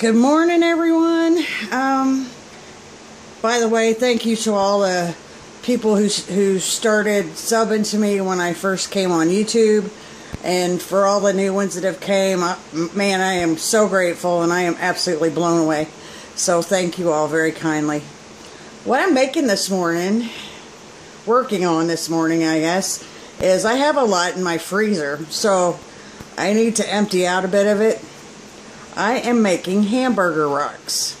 Good morning, everyone. Um, by the way, thank you to all the people who who started subbing to me when I first came on YouTube, and for all the new ones that have came. I, man, I am so grateful, and I am absolutely blown away. So thank you all very kindly. What I'm making this morning, working on this morning, I guess, is I have a lot in my freezer, so I need to empty out a bit of it I am making hamburger rocks.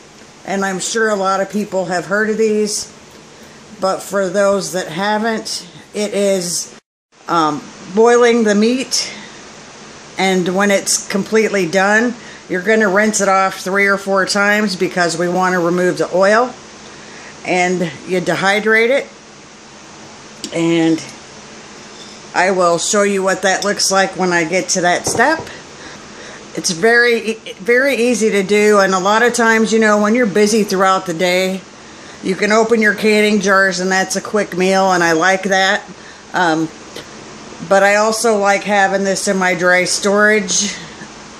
And I'm sure a lot of people have heard of these. But for those that haven't, it is um, boiling the meat. And when it's completely done, you're going to rinse it off three or four times because we want to remove the oil. And you dehydrate it. And I will show you what that looks like when I get to that step it's very very easy to do and a lot of times you know when you're busy throughout the day you can open your canning jars and that's a quick meal and I like that. Um, but I also like having this in my dry storage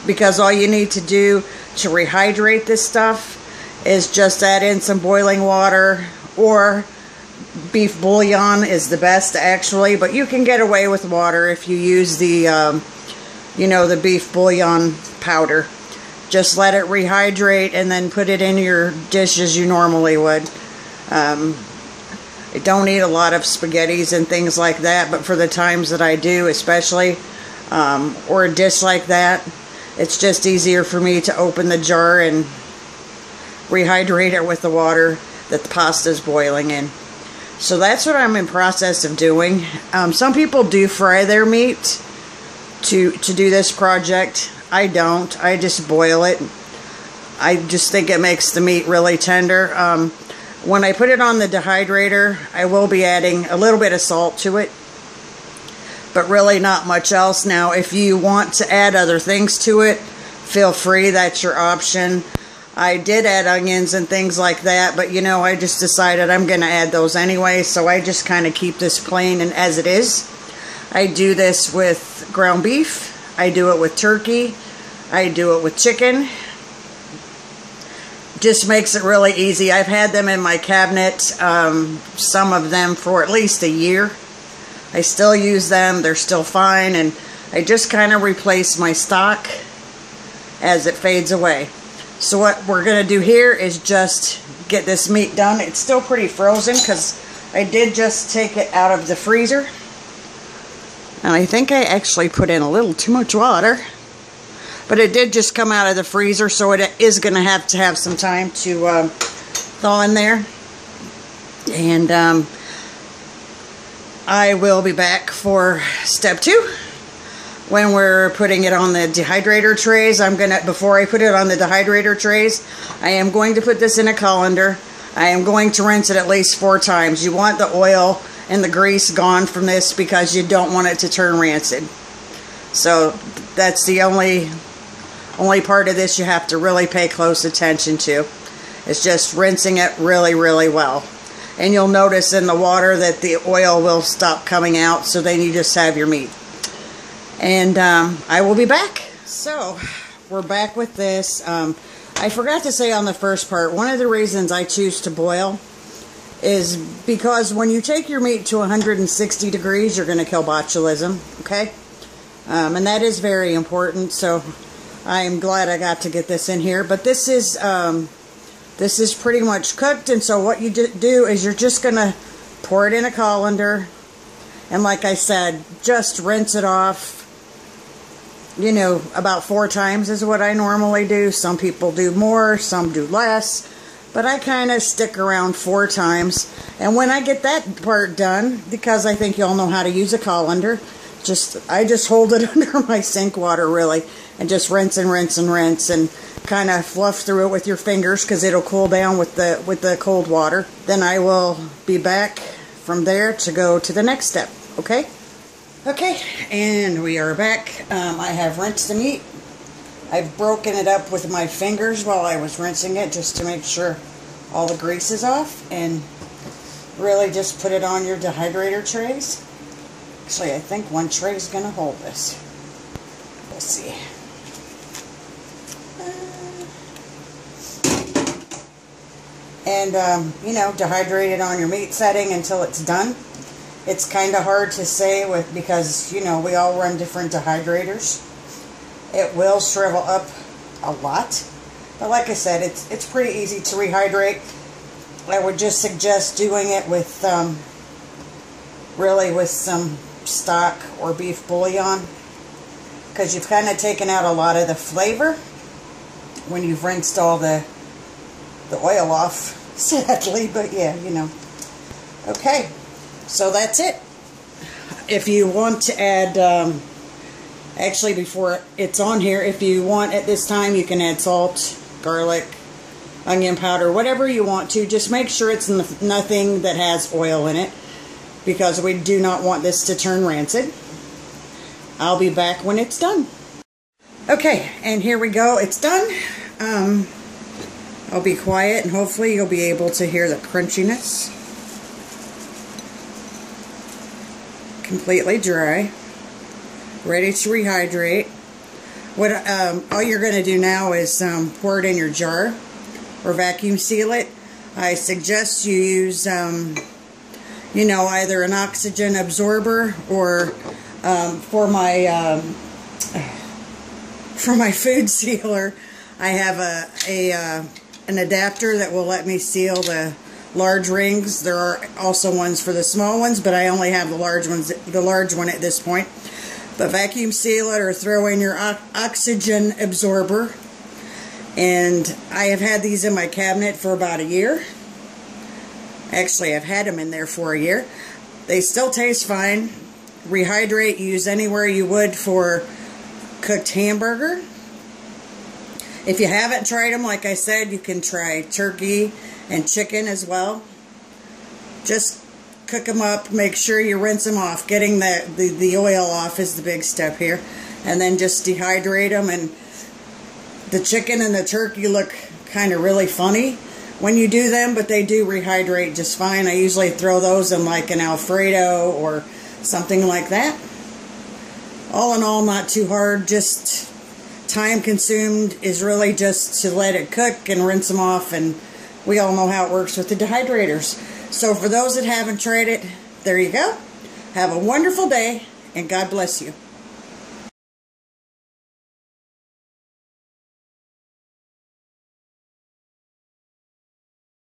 because all you need to do to rehydrate this stuff is just add in some boiling water or beef bouillon is the best actually but you can get away with water if you use the um, you know, the beef bouillon powder. Just let it rehydrate and then put it in your dish as you normally would. Um, I don't eat a lot of spaghettis and things like that, but for the times that I do, especially, um, or a dish like that, it's just easier for me to open the jar and rehydrate it with the water that the pasta is boiling in. So that's what I'm in process of doing. Um, some people do fry their meat to to do this project. I don't. I just boil it. I just think it makes the meat really tender. Um, when I put it on the dehydrator, I will be adding a little bit of salt to it, but really not much else. Now, if you want to add other things to it, feel free. That's your option. I did add onions and things like that, but you know, I just decided I'm going to add those anyway, so I just kind of keep this plain and as it is. I do this with ground beef. I do it with turkey. I do it with chicken. Just makes it really easy. I've had them in my cabinet, um, some of them for at least a year. I still use them. They're still fine. And I just kind of replace my stock as it fades away. So what we're going to do here is just get this meat done. It's still pretty frozen because I did just take it out of the freezer. And I think I actually put in a little too much water. But it did just come out of the freezer, so it is going to have to have some time to uh, thaw in there. And um, I will be back for step two when we're putting it on the dehydrator trays. I'm going to, before I put it on the dehydrator trays, I am going to put this in a colander. I am going to rinse it at least four times. You want the oil and the grease gone from this because you don't want it to turn rancid. So that's the only only part of this you have to really pay close attention to. It's just rinsing it really, really well. And you'll notice in the water that the oil will stop coming out, so then you just have your meat. And um, I will be back. So, we're back with this. Um, I forgot to say on the first part, one of the reasons I choose to boil is because when you take your meat to 160 degrees, you're going to kill botulism, okay? Um, and that is very important, so I'm glad I got to get this in here. But this is, um, this is pretty much cooked, and so what you do is you're just going to pour it in a colander, and like I said, just rinse it off, you know, about four times is what I normally do. Some people do more, some do less. But I kind of stick around four times. And when I get that part done, because I think y'all know how to use a colander, just I just hold it under my sink water really and just rinse and rinse and rinse and kind of fluff through it with your fingers because it'll cool down with the with the cold water. Then I will be back from there to go to the next step. Okay? Okay, and we are back. Um, I have rinsed the meat I've broken it up with my fingers while I was rinsing it just to make sure all the grease is off and really just put it on your dehydrator trays. Actually, I think one tray is going to hold this. We'll see. Uh, and, um, you know, dehydrate it on your meat setting until it's done. It's kind of hard to say with because, you know, we all run different dehydrators. It will shrivel up a lot. But like I said, it's, it's pretty easy to rehydrate. I would just suggest doing it with, um, really with some stock or beef bouillon. Because you've kind of taken out a lot of the flavor when you've rinsed all the, the oil off, sadly. But yeah, you know. Okay. So that's it. If you want to add, um, actually before it's on here, if you want at this time, you can add salt, garlic, onion powder, whatever you want to. Just make sure it's nothing that has oil in it because we do not want this to turn rancid. I'll be back when it's done. Okay, and here we go. It's done. Um, I'll be quiet and hopefully you'll be able to hear the crunchiness. completely dry, ready to rehydrate. What um, all you're going to do now is um, pour it in your jar or vacuum seal it. I suggest you use, um, you know, either an oxygen absorber or um, for my um, for my food sealer, I have a a uh, an adapter that will let me seal the large rings. There are also ones for the small ones, but I only have the large ones, the large one at this point. But vacuum seal it or throw in your oxygen absorber. And I have had these in my cabinet for about a year. Actually, I've had them in there for a year. They still taste fine. Rehydrate, use anywhere you would for cooked hamburger. If you haven't tried them, like I said, you can try turkey and chicken as well. Just cook them up. Make sure you rinse them off. Getting the, the, the oil off is the big step here. And then just dehydrate them. And the chicken and the turkey look kind of really funny when you do them, but they do rehydrate just fine. I usually throw those in like an Alfredo or something like that. All in all, not too hard. Just time consumed is really just to let it cook and rinse them off and we all know how it works with the dehydrators. So for those that haven't tried it, there you go. Have a wonderful day, and God bless you.